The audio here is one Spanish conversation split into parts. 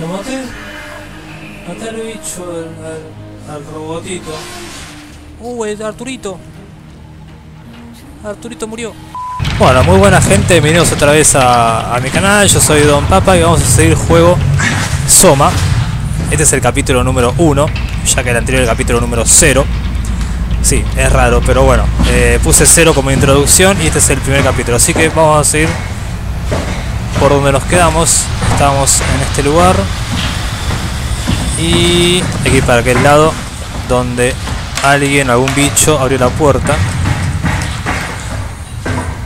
Lo maté. Maté al bicho, al, al, al robotito. Uh, el Arturito. Arturito murió. Bueno, muy buena gente, bienvenidos otra vez a, a mi canal, yo soy Don Papa y vamos a seguir el juego Soma. Este es el capítulo número 1, ya que el anterior el capítulo número 0. Sí, es raro, pero bueno, eh, puse 0 como introducción y este es el primer capítulo, así que vamos a seguir por donde nos quedamos. Estamos en este lugar y ir para aquel lado donde alguien, algún bicho abrió la puerta.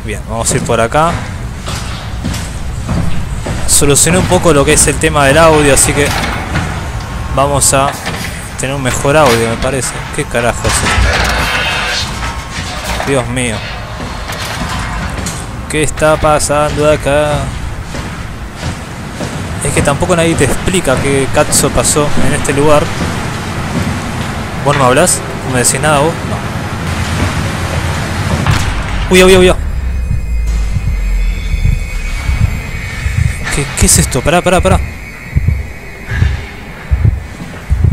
Bien, vamos a ir por acá. Solucioné un poco lo que es el tema del audio, así que vamos a tener un mejor audio, me parece. ¿Qué carajo es? Dios mío. ¿Qué está pasando acá? Es que tampoco nadie te explica qué cazzo pasó en este lugar. ¿Vos no me hablas? ¿No me decís nada vos? No. Uy, uy, uy, uy. ¿Qué, ¿Qué es esto? Pará, pará, pará.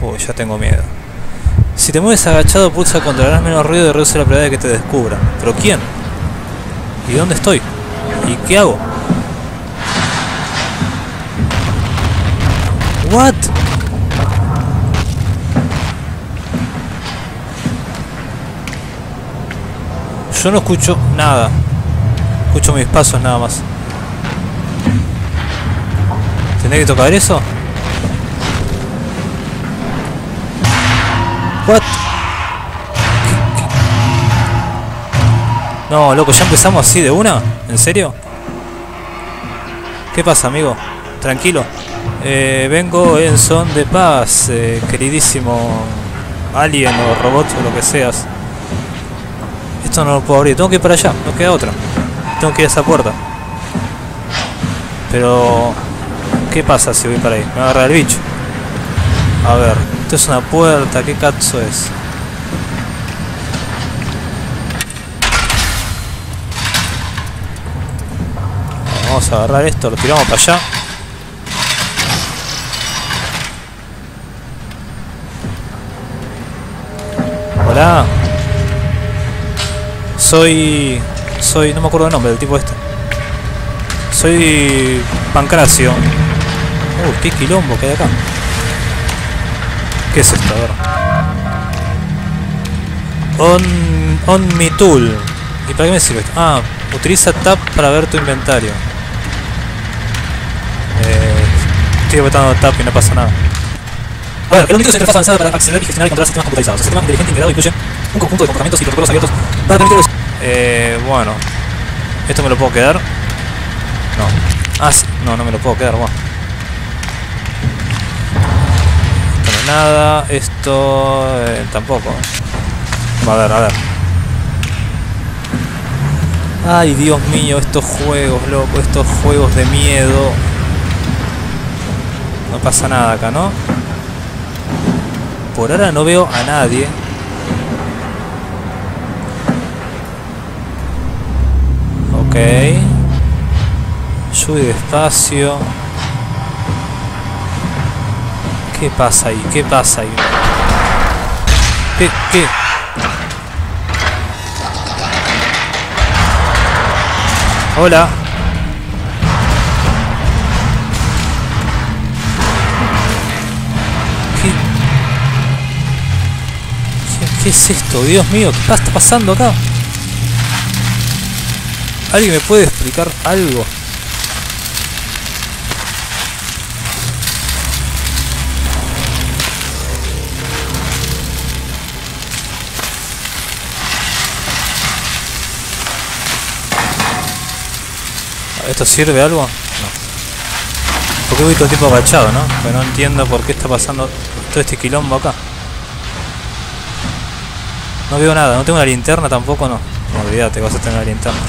Uy, ya tengo miedo. Si te mueves agachado, pulsa controlarás menos ruido y reduce la probabilidad de que te descubran. ¿Pero quién? ¿Y dónde estoy? ¿Y qué hago? What? Yo no escucho nada. Escucho mis pasos nada más. ¿Tendré que tocar eso? What? No, loco, ya empezamos así de una. ¿En serio? ¿Qué pasa, amigo? Tranquilo. Eh, vengo en son de paz, eh, queridísimo alien o robot o lo que seas. Esto no lo puedo abrir, tengo que ir para allá, no queda otra. Tengo que ir a esa puerta. Pero... ¿Qué pasa si voy para ahí? Me va a agarrar el bicho. A ver, es una puerta, ¿qué cazzo es? Vamos a agarrar esto, lo tiramos para allá. Hola. Soy... Soy... No me acuerdo el nombre del tipo este. Soy... Pancracio. Uh, qué quilombo que hay acá. ¿Qué es esto? A ver. On... On mi tool. ¿Y para qué me sirve esto? Ah, utiliza tab para ver tu inventario. Eh, estoy apretando tab y no pasa nada. Bueno, el único es interfaz avanzada para acceder y gestionar y controlar sistemas computarizados. El sistema inteligente integrado incluye un conjunto de comportamientos y protocolos abiertos para permitir... Eh, bueno. ¿Esto me lo puedo quedar? No. Ah, sí. No, no me lo puedo quedar, bueno. Nada. Esto... Eh, tampoco. A ver, a ver. Ay, Dios mío, estos juegos, loco. Estos juegos de miedo. No pasa nada acá, ¿no? Por ahora no veo a nadie. Ok. Sube despacio. ¿Qué pasa ahí? ¿Qué pasa ahí? ¿Qué? ¿Qué? Hola. ¿Qué? ¿Qué, qué es esto? Dios mío, ¿qué está pasando acá? ¿Alguien me puede explicar algo? ¿Esto sirve algo? No. Porque voy todo el tiempo agachado, ¿no? Pero no entiendo por qué está pasando todo este quilombo acá. No veo nada, no tengo una linterna tampoco, no. No olvídate, vas a tener una linterna.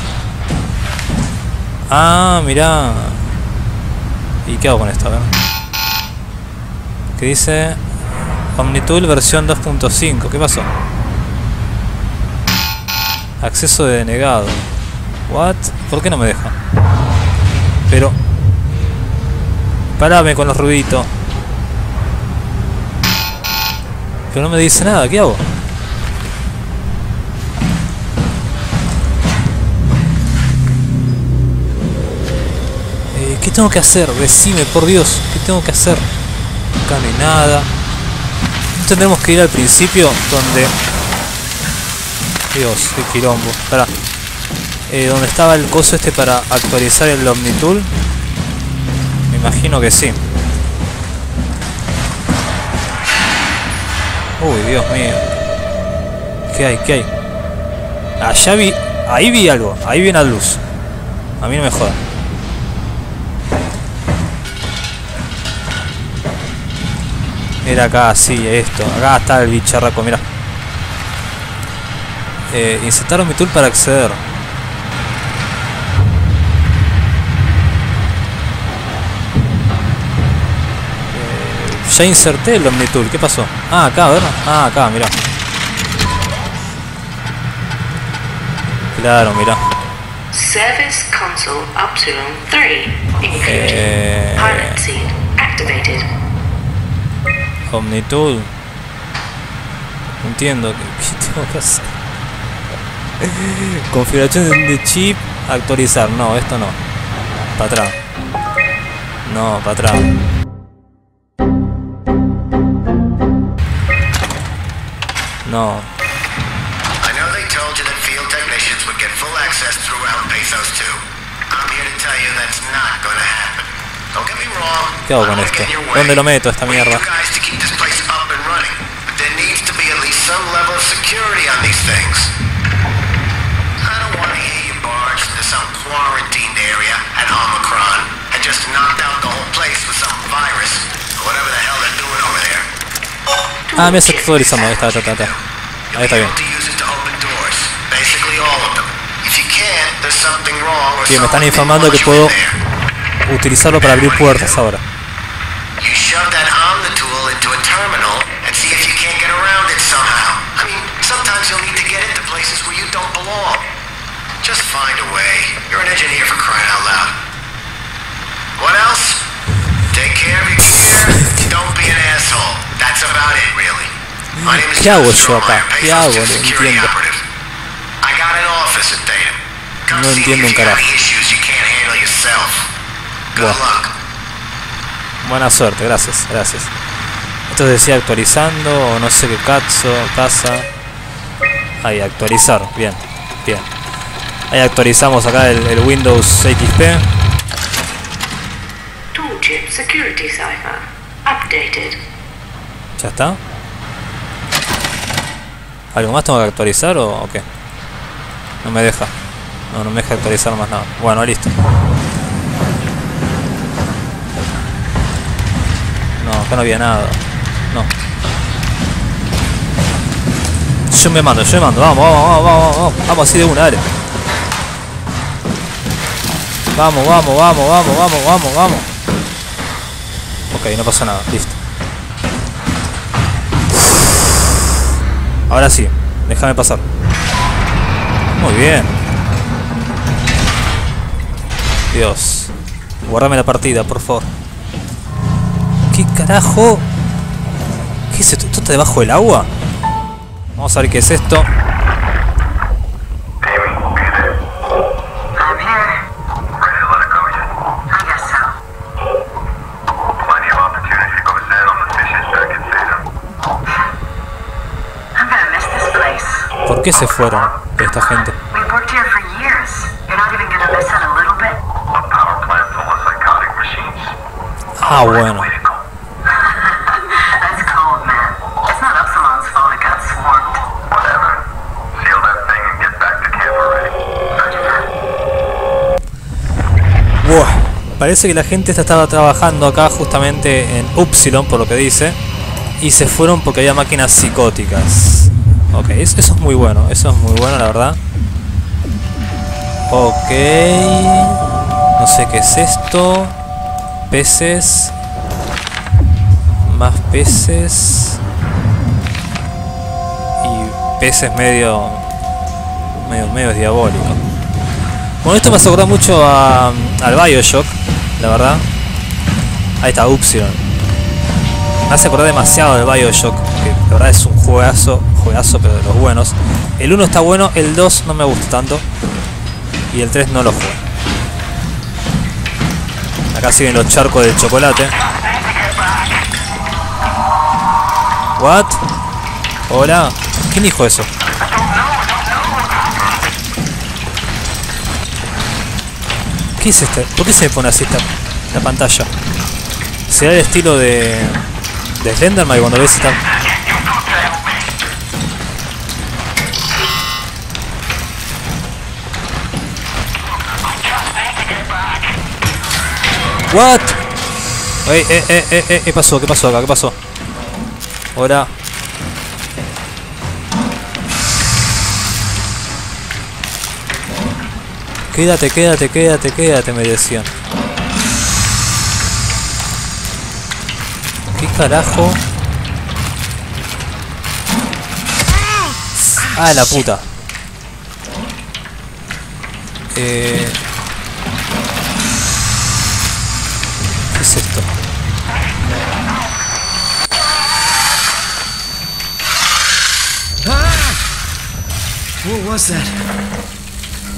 Ah, mirá. ¿Y qué hago con esto? A ver. Que dice Omnitool versión 2.5. ¿Qué pasó? Acceso denegado. What? ¿Por qué no me deja? Pero... Parame con los ruiditos. Pero no me dice nada, ¿qué hago? Eh, ¿Qué tengo que hacer? Decime, por Dios, ¿qué tengo que hacer? Acá no hay nada. Tendremos que ir al principio donde... Dios, qué quilombo. Espera. Eh, donde estaba el coso este para actualizar el Omnitool. Me imagino que sí. Uy, Dios mío. ¿Qué hay? ¿Qué hay? Allá vi... Ahí vi algo. Ahí vi una luz. A mí no me joda. Mira acá, sí, esto. Acá está el bicharraco, mira. Eh, insertar Omnitool para acceder. Ya inserté el Omnitool, ¿qué pasó? Ah, acá, a ver. Ah, acá, mira. Claro, mira. Service console Upsilon 3 included. Eh, Pilot seat activated. Omnitool. Entiendo qué tengo que hacer. Configuración de chip, actualizar. No, esto no. Para atrás. No, para atrás. No. I know they told you that field technicians would get full access throughout Pathos 2. I'm here to tell you that's not gonna happen. Don't get me wrong. ¿Qué hago I con esto? get in your way. ¿Dónde lo meto esta mierda? guys to keep this place up and running. But there needs to be at least some level of security on these things. Ah, me está actualizando. Ahí está, está, está, está. Ahí está bien. Bien, me están informando que puedo utilizarlo para abrir puertas ahora. Just find a way. You're an engineer for crying out loud. ¿Qué hago yo acá? ¿Qué hago? 2 No entiendo. No entiendo un carajo. Buena suerte, gracias, gracias. Esto decía actualizando o no sé qué cazo, casa. Ahí, actualizar, bien, bien. Ahí actualizamos acá el, el Windows XP. Ya está. ¿Algo más tengo que actualizar o, qué? No me deja. No, no me deja actualizar más nada. Bueno, listo. No, acá no había nada. No. Yo me mando, yo me mando. Vamos, vamos, vamos, vamos, vamos. Vamos así de una, dale. Vamos, vamos, vamos, vamos, vamos, vamos, vamos. Ok, no pasa nada. Listo. Ahora sí, déjame pasar. Muy bien. Dios. Guardame la partida, por favor. ¿Qué carajo? ¿Qué es esto? ¿Esto está debajo del agua? Vamos a ver qué es esto. Thing and get back to camp already. Buah, parece que la gente esta estaba trabajando acá justamente en Upsilon, por lo que dice, y se fueron porque había máquinas psicóticas. Ok, eso, es muy bueno, eso es muy bueno, la verdad. Ok, no sé qué es esto. Peces. Más peces. Y peces medio... Medio, medio diabólico. Bueno, esto me acordar mucho a, al Bioshock, la verdad. Ahí está, Upsilon. Me hace acordar demasiado del Bioshock, que la verdad es un juegazo, juegazo, pero de los buenos. El 1 está bueno, el 2 no me gusta tanto. Y el 3 no lo juego. Acá siguen los charcos de chocolate. What? Hola. ¿Quién dijo eso? ¿Qué es este? ¿Por qué se me pone así esta, la pantalla? ¿Será el estilo de... de Slenderman cuando ves esta... What? Eh, eh, eh, eh, eh, ¿qué pasó? ¿Qué pasó acá? ¿Qué pasó? Hola. Quédate, quédate, quédate, quédate, me decían. ¿Qué carajo? Ah, la puta. Eh... es esto? That?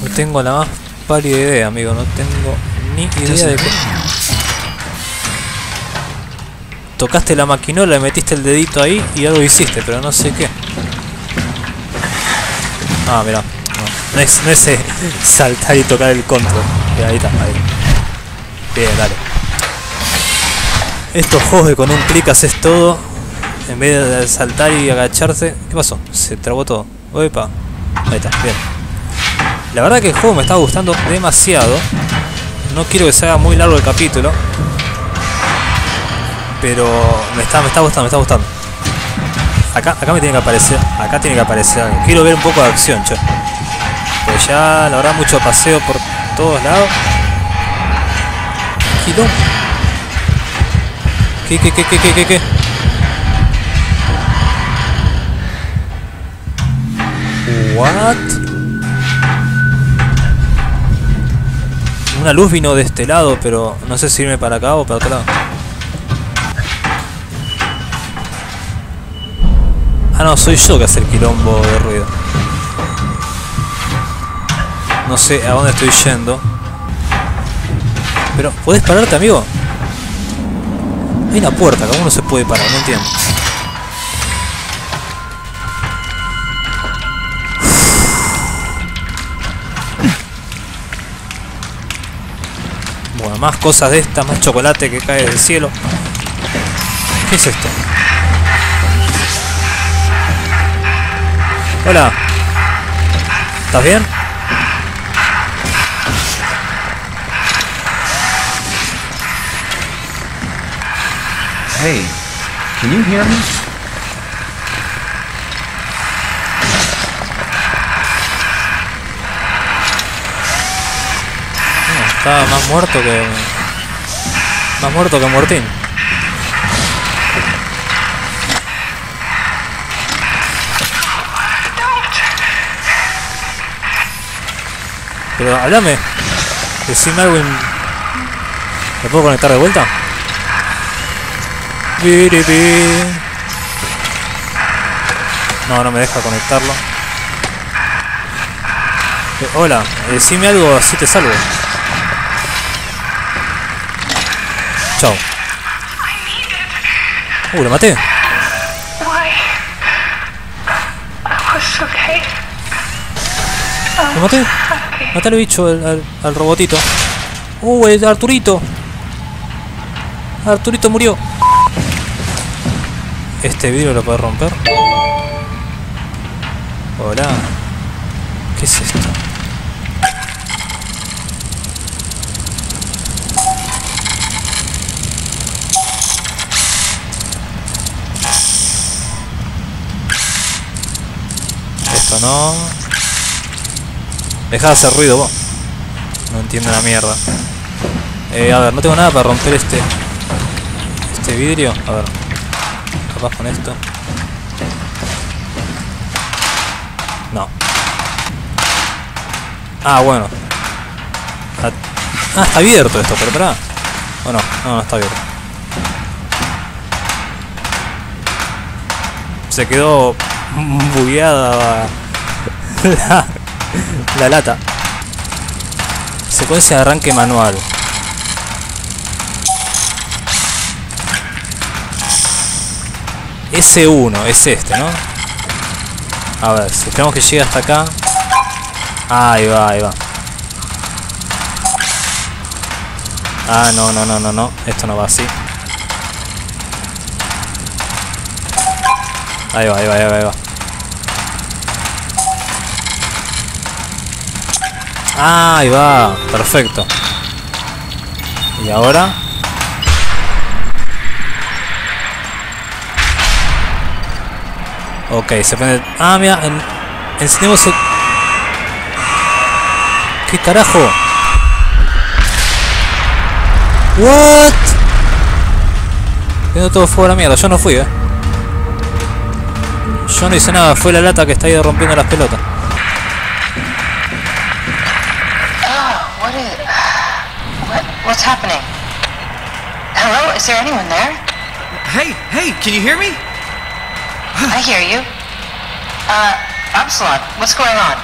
No tengo la más pálida idea, amigo. No tengo ni idea de qué. Tocaste la maquinola, le metiste el dedito ahí y algo hiciste, pero no sé qué. Ah, mira. No, no es, no es eh, saltar y tocar el control. Mira, ahí está, ahí. Bien, dale. Estos juegos que con un clic haces todo, en vez de saltar y agacharse. ¿Qué pasó? Se trabó todo. Opa. Ahí está, bien. La verdad que el juego me está gustando demasiado. No quiero que se haga muy largo el capítulo. Pero me está, me está gustando, me está gustando. Acá, acá me tiene que aparecer. Acá tiene que aparecer algo. Quiero ver un poco de acción, che. Pues ya, la verdad, mucho paseo por todos lados. Quilombo. ¿Qué, qué, qué, qué, qué, qué, qué? What? Una luz vino de este lado, pero no sé si irme para acá o para otro lado. Ah, no, soy yo que hace el quilombo de ruido. No sé a dónde estoy yendo. Pero, ¿podés pararte, amigo? Hay una puerta, acá uno se puede parar, no entiendo. Bueno, más cosas de estas, más chocolate que cae del cielo. ¿Qué es esto? Hola. ¿Estás bien? Hey, can you hear me? No, está más muerto que... Más muerto que Mortín. Pero hablame. Decime algo. en- ¿Me puedo conectar de vuelta? No, no me deja conectarlo. Eh, hola, decime algo así te salvo. Chao. Uh, lo maté. Lo maté. Maté al bicho, al, al- al robotito. Uh, el Arturito. Arturito murió. Este vidrio lo puede romper. Hola. ¿Qué es esto? Esto no. Deja de hacer ruido vos. No entiendo la mierda. Eh, a ver, no tengo nada para romper este. Este vidrio. A ver. Capaz con esto. No. Ah, bueno. Ah, está abierto esto, pero pará. ¿O no? No, no está abierto. Se quedó bugueada la lata. Secuencia de arranque manual. S1 es este, ¿no? A ver, si esperamos que llegue hasta acá. Ahí va, ahí va. Ah, no, no, no, no, no. Esto no va así. Ahí va, ahí va, ahí va, ahí va. Ah, ahí va. Perfecto. Y ahora... Ok, se prende... Ah, mira, en... encendemos el... ¿Qué carajo? What? Viendo todo fuego a la mierda, yo no fui, eh. Yo no hice nada, fue la lata que está ahí rompiendo las pelotas. What is... What, what's happening? Hello? Is there anyone there? Hey, hey, can you hear me? I hear you. Uh, Absalom, what's going on?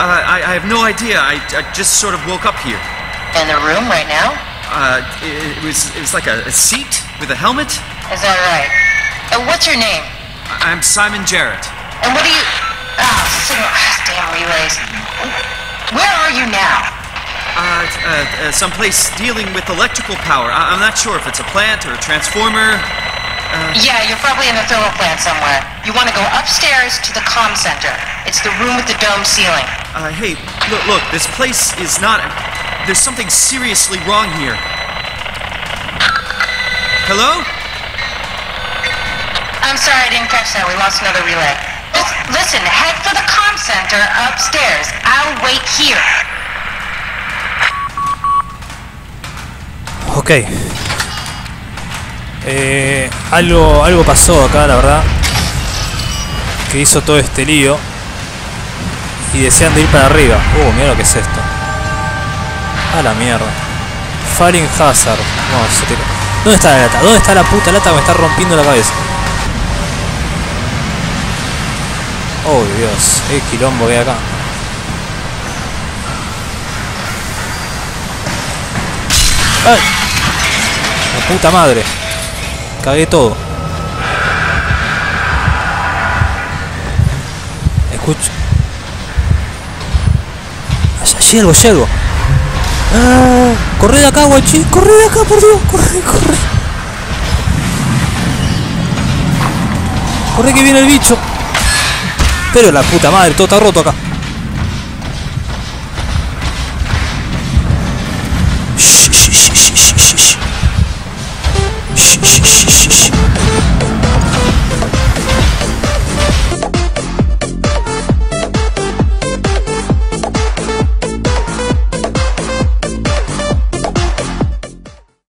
Uh, I, I have no idea. I, I just sort of woke up here. In the room right now? Uh, it, it was it was like a, a seat with a helmet. Is that right? Uh, what's your name? I'm Simon Jarrett. And what do you... Ah, signal... Damn relays. Where are you now? Uh, uh, uh, someplace dealing with electrical power. I, I'm not sure if it's a plant or a transformer. Yeah, you're probably in the thermal plant somewhere. You want to go upstairs to the comm center. It's the room with the dome ceiling. Uh, hey, look, look, this place is not. There's something seriously wrong here. Hello? I'm sorry I didn't catch that. We lost another relay. Just listen, head for the comm center upstairs. I'll wait here. Ok. Eh, algo, algo pasó acá, la verdad. Que hizo todo este lío. Y desean de ir para arriba. Uh, mira lo que es esto. A la mierda. Falling Hazard. No, se. ¿Dónde está la lata? ¿Dónde está la puta lata que me está rompiendo la cabeza? Oh Dios, qué quilombo que hay acá. ¡Ay! La puta madre. Cagué todo. Escucho. Allá llego, llego. Ah, corre de acá, guachi. Corre de acá, por Dios. Corre, corre. Corre que viene el bicho. Pero la puta madre, todo está roto acá.